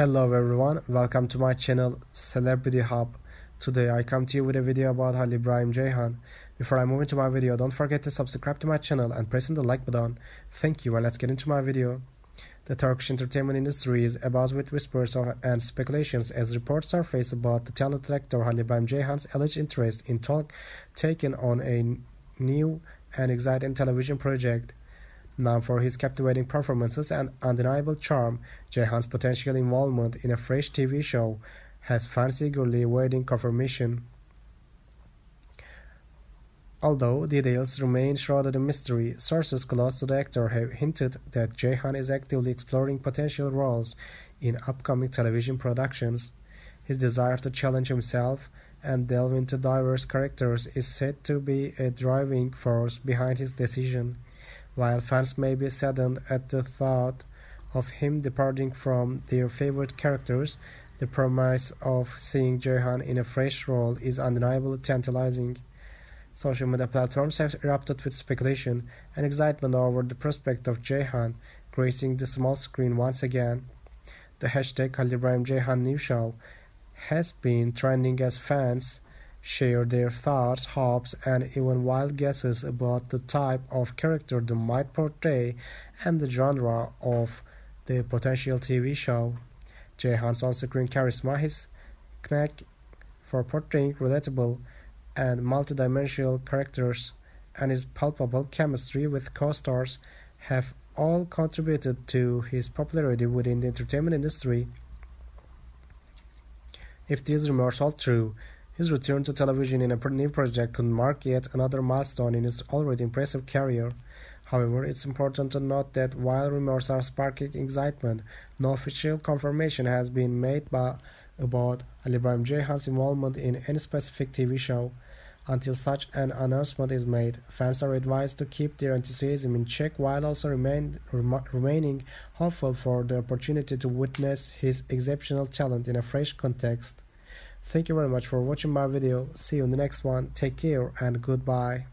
Hello everyone, welcome to my channel Celebrity Hub. Today I come to you with a video about Halil Ibrahim Ceyhan. Before I move into my video, don't forget to subscribe to my channel and press the like button. Thank you and let's get into my video. The Turkish entertainment industry is abuzz with whispers of, and speculations as reports surface about the talented actor Halil Ibrahim Ceyhan's alleged interest in talk taking on a new and exciting television project. Known for his captivating performances and undeniable charm, Ceyhan's potential involvement in a fresh TV show has fans eagerly awaiting confirmation. Although details remain shrouded in mystery, sources close to the actor have hinted that Ceyhan is actively exploring potential roles in upcoming television productions. His desire to challenge himself and delve into diverse characters is said to be a driving force behind his decision. While fans may be saddened at the thought of him departing from their favorite characters, the promise of seeing Ceyhan in a fresh role is undeniably tantalizing. Social media platforms have erupted with speculation and excitement over the prospect of Ceyhan gracing the small screen once again. The hashtag Halil Ibrahim Ceyhan New Show has been trending as fans share their thoughts, hopes, and even wild guesses about the type of character they might portray and the genre of the potential TV show. Ceyhan's on-screen charisma, his knack for portraying relatable and multidimensional characters, and his palpable chemistry with co-stars have all contributed to his popularity within the entertainment industry. If these rumors are true, his return to television in a new project could mark yet another milestone in his already impressive career. However, it's important to note that while rumors are sparking excitement, no official confirmation has been made by, about Halil Ibrahim Ceyhan's involvement in any specific TV show. Until such an announcement is made, fans are advised to keep their enthusiasm in check while also remain, rem remaining hopeful for the opportunity to witness his exceptional talent in a fresh context. Thank you very much for watching my video. See you in the next one. Take care and goodbye.